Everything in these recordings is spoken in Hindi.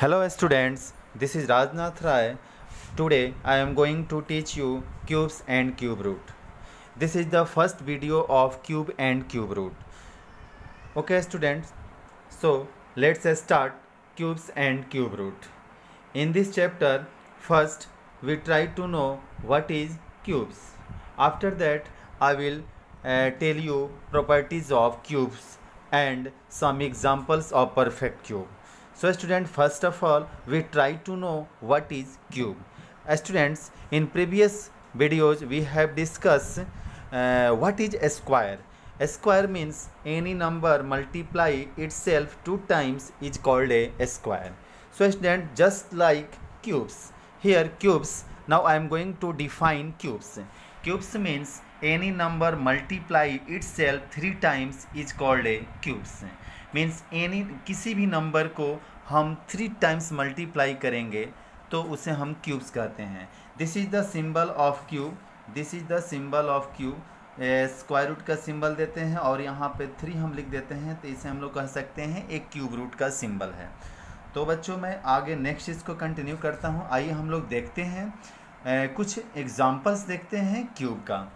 Hello students, this is Rajnath Rai. Today I am going to teach you cubes and cube root. This is the first video of cube and cube root. Okay students, so let's start cubes and cube root. In this chapter, first we try to know what is cubes. After that I will uh, tell you properties of cubes and some examples of perfect cube. So student first of all we try to know what is cube. As students in previous videos we have discussed uh, what is a square. A square means any number multiply itself two times is called a, a square. So student just like cubes. Here cubes now I am going to define cubes. Cubes means any number multiply itself three times is called a cubes. Means any किसी भी नंबर को हम थ्री टाइम्स मल्टीप्लाई करेंगे तो उसे हम क्यूब्स कहते हैं। This is the symbol of cube this is the symbol of cube square root का सिंबल देते हैं और यहाँ पे थ्री हम लिख देते हैं तो इसे हम लोग कह सकते हैं एक क्यूब रूट का सिंबल है। तो बच्चों मैं आगे नेक्स्ट इसको कंटिन्यू करता हूँ। आइए हम लोग देखते हैं ए, कुछ एग्जाम्पल्स देखते हैं क्यूब का।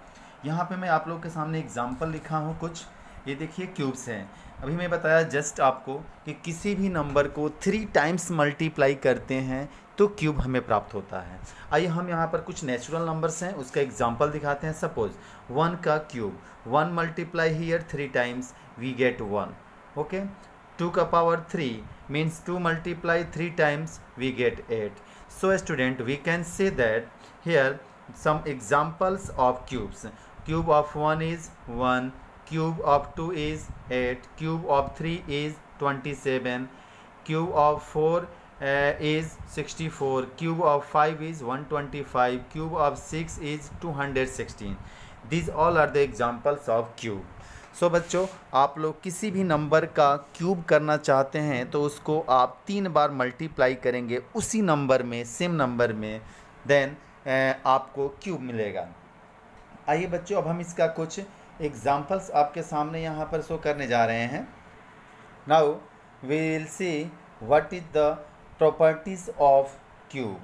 यहाँ पे मैं आप लोग के सामने एग्ज़ाम्पल लिखा हूँ कुछ। ये देखिए क्यूब्स हैं। अभी मैं बताया जस्ट आपको कि किसी भी नंबर को थ्री टाइम्स मल्टीप्लाई करते हैं तो क्यूब हमें प्राप्त होता है। आइए हम यहाँ पर कुछ नेचुरल नंबर्स हैं, उसका एग्ज़ाम्पल दिखाते हैं। सपोज़ वन का cube one multiply here three times we get one okay two का power three means two multiply three times we get eight so student we can say that here some examples of cubes. Cube of 1 is 1 cube of 2 is 8 cube of 3 is 27 cube of 4 uh, is 64 cube of 5 is 125 cube of 6 is 216 these all are the examples of cube. So so, बच्चों आप लोग किसी भी नंबर का क्यूब करना चाहते हैं तो उसको आप तीन बार मल्टीप्लाई करेंगे उसी नंबर में सेम नंबर में देन आपको क्यूब मिलेगा। आइए बच्चों अब हम इसका कुछ एग्जाम्पल्स आपके सामने यहाँ पर शो करने जा रहे हैं। Now we will see what is the properties of cube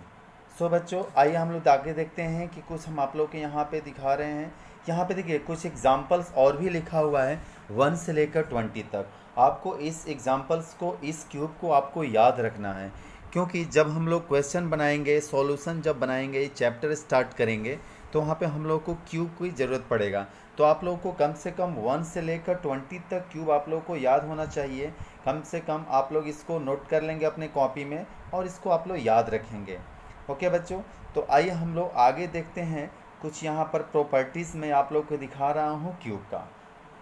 so बच्चों, आइए हम लोग आगे देखते हैं कि कुछ हम आप लोग के यहाँ पे दिखा रहे हैं। यहाँ पे देखिए, कुछ एग्जाम्पल्स और भी लिखा हुआ है वन से लेकर ट्वेंटी तक। आपको इस एग्जाम्पल्स को, इस क्यूब को आपको याद रखना है। क्योंकि जब हम लोग क्वेश्चन बनाएँगे सॉल्यूशन जब बनाएँगे चैप्टर स्टार्ट करेंगे तो वहाँ पे हम लोग को क्यूब की ज़रूरत पड़ेगा। तो आप लोगों को कम से कम वन से लेकर ट्वेंटी तक क्यूब आप लोगों को याद होना चाहिए। कम से कम आप लोग इसको नोट कर लेंगे अपने कॉपी में और इसको आप लोग याद रखेंगे। ओके बच्चों? तो आइए हम लोग आगे देखते हैं। कुछ यहाँ पर प्रॉपर्टीज़ में आप लोग को दिखा रहा हूँ क्यूब का।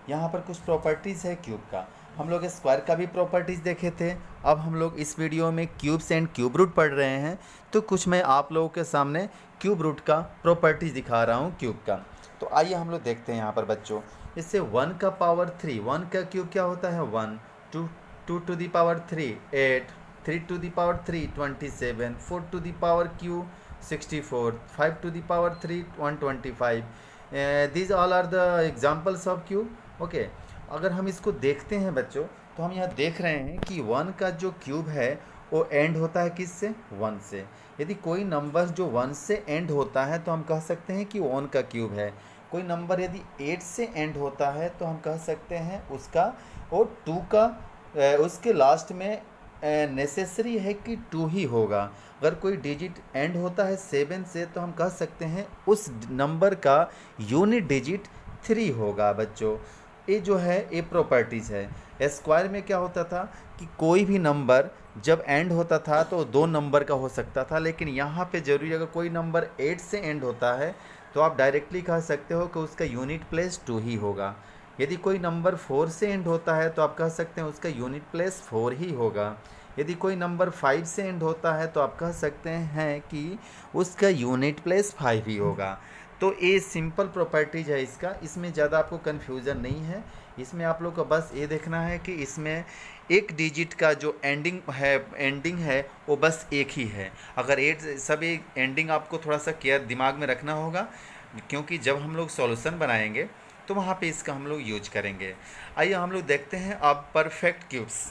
यहाँ पर कुछ प्रॉपर्टीज़ है क्यूब का। हम लोग स्क्वायर का भी प्रॉपर्टीज़ देखे थे। अब हम लोग इस वीडियो में क्यूब्स एंड क्यूब रूट पढ़ रहे हैं। तो कुछ मैं आप लोगों के सामने क्यूब रूट का प्रॉपर्टीज़ दिखा रहा हूँ क्यूब का। तो आइए हम लोग देखते हैं यहाँ पर बच्चों। इससे वन का पावर थ्री वन का क्यूब क्या होता है? One two two to the power three eight three to the power three twenty seven four to the power cube sixty four five to the power three one twenty five these all are the examples of cube okay अगर हम इसको देखते हैं बच्चों तो हम यहाँ देख रहे हैं कि वन का जो क्यूब है, वो एंड होता है किस से वन से। यदि कोई नंबर जो वन से एंड होता है तो हम कह सकते हैं कि वन का क्यूब है। कोई नंबर यदि एट से एंड होता है तो हम कह सकते हैं उसका, वो टू का उसके लास्ट में नेसेसरी है कि टू ही होगा। अगर कोई डिजिट एंड होता है सेवन से तो हम कह सकते हैं उस नंबर का यूनिट डिजिट थ्री होगा बच्चों। ये जो है ये प्रॉपर्टीज़ है। स्क्वायर में क्या होता था कि कोई भी नंबर जब एंड होता था तो दो नंबर का हो सकता था, लेकिन यहाँ पे ज़रूरी अगर कोई नंबर एट से एंड होता है तो आप डायरेक्टली कह सकते हो कि उसका यूनिट प्लेस टू ही होगा। यदि कोई नंबर फोर से एंड होता है तो आप कह सकते हैं उसका यूनिट प्लेस फोर ही होगा। यदि कोई नंबर फाइव से एंड होता है तो आप कह सकते हैं कि उसका यूनिट प्लेस फाइव ही होगा। तो ये सिंपल प्रॉपर्टीज़ है इसका। इसमें ज़्यादा आपको कन्फ्यूज़न नहीं है। इसमें आप लोग को बस ये देखना है कि इसमें एक डिजिट का जो एंडिंग है एंडिंग है, वो बस एक ही है। अगर एट सब एक एंडिंग आपको थोड़ा सा केयर दिमाग में रखना होगा, क्योंकि जब हम लोग सॉल्यूशन बनाएँगे तो वहाँ पे इसका हम लोग यूज़ करेंगे। आइए हम लोग देखते हैं अब परफेक्ट क्यूब्स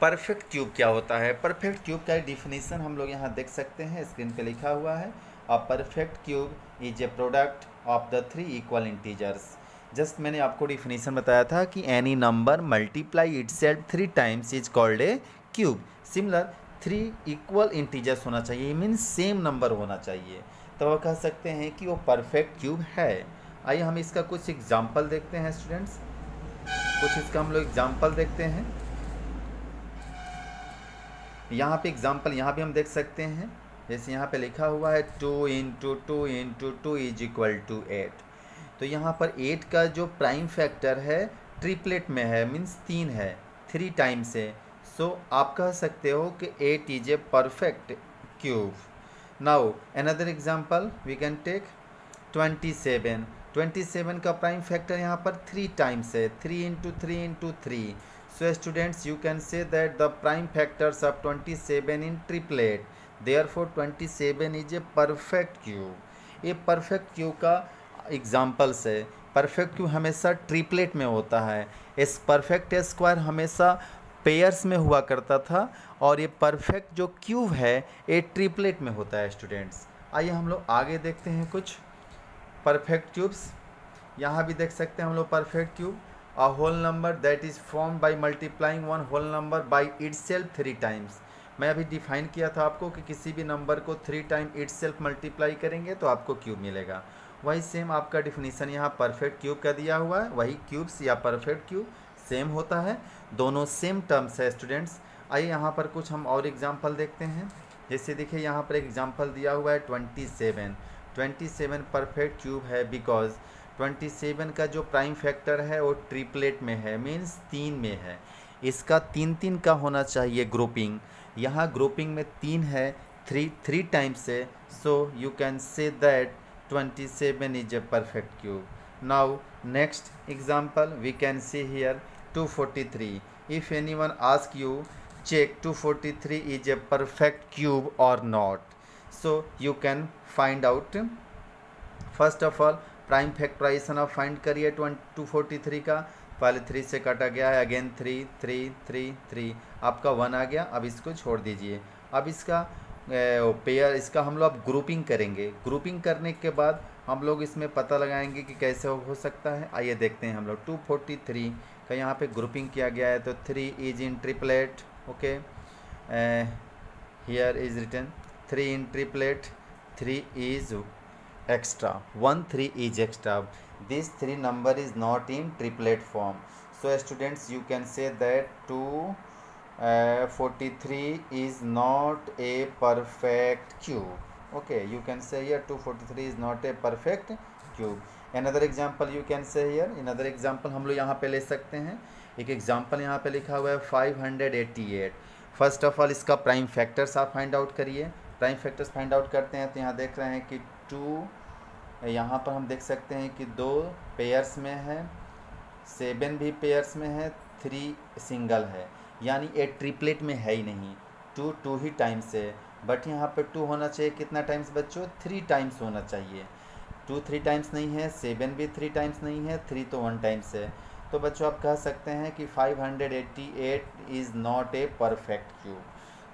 परफेक्ट क्यूब क्या होता है? परफेक्ट क्यूब का डिफिनीसन हम लोग यहाँ देख सकते हैं। स्क्रीन पे लिखा हुआ है। A perfect cube is a product of the three equal integers just मैंने आपको डिफिनीसन बताया था कि any number multiply itself three times is called a cube similar three equal integers होना चाहिए मीन सेम नंबर होना चाहिए। तो वह कह सकते हैं कि वो परफेक्ट क्यूब है। आइए हम इसका कुछ एग्ज़ाम्पल देखते हैं स्टूडेंट्स कुछ इसका हम लोग एग्ज़ाम्पल देखते हैं। यहाँ पे एग्ज़ाम्पल यहाँ भी हम देख सकते हैं। जैसे यहाँ पे लिखा हुआ है two into two into two is equal to eight तो यहाँ पर एट का जो प्राइम फैक्टर है ट्रिपलेट में है मीन्स तीन है थ्री टाइम्स है. सो so, आप कह सकते हो कि eight is a perfect cube now another example we can take twenty seven twenty seven का प्राइम फैक्टर यहाँ पर थ्री टाइम्स है. Three into three into three so students you can say that the prime factors of twenty seven in triplet therefore twenty seven is a perfect cube ये परफेक्ट क्यूब का एग्जाम्पल्स है। परफेक्ट क्यूब हमेशा ट्रिपलेट में होता है। इस परफेक्ट स्क्वायर हमेशा पेयर्स में हुआ करता था और ये परफेक्ट जो क्यूब है, ये ट्रिपलेट में होता है स्टूडेंट्स आइए हम लोग आगे देखते हैं कुछ। परफेक्ट क्यूब्स यहाँ भी देख सकते हैं हम लोग perfect cube whole number that is form by multiplying one whole number by itself three times मैं अभी डिफाइन किया था आपको कि किसी भी नंबर को three time itself multiply करेंगे तो आपको क्यूब मिलेगा। वही सेम आपका डिफिनीसन यहाँ परफेक्ट क्यूब का दिया हुआ है। वही क्यूब्स या परफेक्ट क्यूब सेम होता है। दोनों सेम टर्म्स है स्टूडेंट्स आइए यहाँ पर कुछ हम और एग्ज़ाम्पल देखते हैं। जैसे देखिए यहाँ पर एग्ज़ाम्पल दिया हुआ है twenty seven twenty seven perfect cube है बिकॉज़ ट्वेंटी सेवन का जो प्राइम फैक्टर है, वो ट्रिपलेट में है मीन्स तीन में है। इसका तीन तीन का होना चाहिए ग्रुपिंग। यहाँ ग्रुपिंग में तीन है थ्री थ्री टाइम्स है so you can say that twenty seven is a perfect cube now next example we can see here 243 if anyone ask you, check 243 is a perfect cube or not. So, you can find out. First of all prime factorization आप फाइंड करिए टू फोर्टी थ्री का। पहले थ्री से काटा गया है, again three three three three. आपका वन आ गया, अब इसको छोड़ दीजिए। अब इसका पेयर इसका हम लोग अब ग्रुपिंग करेंगे। ग्रुपिंग करने के बाद हम लोग इसमें पता लगाएँगे कि कैसे हो सकता है। आइए देखते हैं हम लोग। टू फोर्टी थ्री का यहाँ पे ग्रुपिंग किया गया है तो three is in triplet, okay? Here is return three in triplet, three is three is extra this three number is not in triplet form so students you can say that two forty three is not a perfect cube okay you can say here two forty three is not a perfect cube another example you can say here another example हम लोग यहाँ पे ले सकते हैं। एक एग्ज़ाम्पल यहाँ पे लिखा हुआ है five hundred eighty eight first of all इसका प्राइम फैक्टर्स आप फाइंड आउट करिए। प्राइम फैक्टर्स फाइंड आउट करते हैं तो यहाँ देख रहे हैं कि टू यहाँ पर हम देख सकते हैं कि दो पेयर्स में है सेवन भी पेयर्स में है थ्री सिंगल है। यानी ए ट्रिपलेट में है ही नहीं। टू टू ही टाइम्स है। बट यहाँ पर टू होना चाहिए कितना टाइम्स बच्चों? थ्री टाइम्स होना चाहिए। टू थ्री टाइम्स नहीं है सेवन भी थ्री टाइम्स नहीं है थ्री तो वन टाइम्स है। तो बच्चों, आप कह सकते हैं कि 588 is not a perfect cube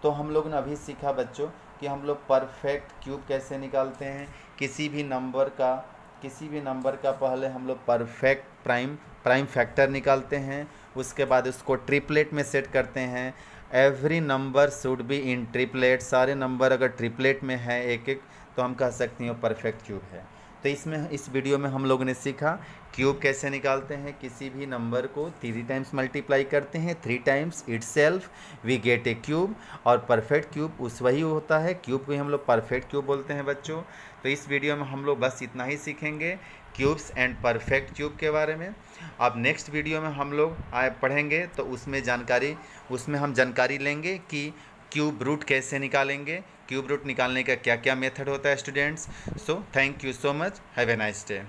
तो हम लोग ने अभी सीखा बच्चों कि हम लोग परफेक्ट क्यूब कैसे निकालते हैं। किसी भी नंबर का, किसी भी नंबर का पहले हम लोग परफेक्ट प्राइम प्राइम फैक्टर निकालते हैं, उसके बाद उसको ट्रिपलेट में सेट करते हैं। Every number should be in triplet सारे नंबर अगर ट्रिपलेट में है एक एक तो हम कह सकते हैं परफेक्ट क्यूब है। तो इसमें, इस वीडियो में हम लोगों ने सीखा क्यूब कैसे निकालते हैं, किसी भी नंबर को थ्री टाइम्स मल्टीप्लाई करते हैं three times itself we get a cube और परफेक्ट क्यूब उस वही होता है। क्यूब को हम लोग परफेक्ट क्यूब बोलते हैं बच्चों। तो इस वीडियो में हम लोग बस इतना ही सीखेंगे क्यूब्स एंड परफेक्ट क्यूब के बारे में। अब नेक्स्ट वीडियो में हम लोग आए पढ़ेंगे तो उसमें जानकारी, उसमें हम जानकारी लेंगे कि क्यूब रूट कैसे निकालेंगे, क्यूब रूट निकालने का क्या क्या मेथड होता है students. So, thank you so much, have a nice day.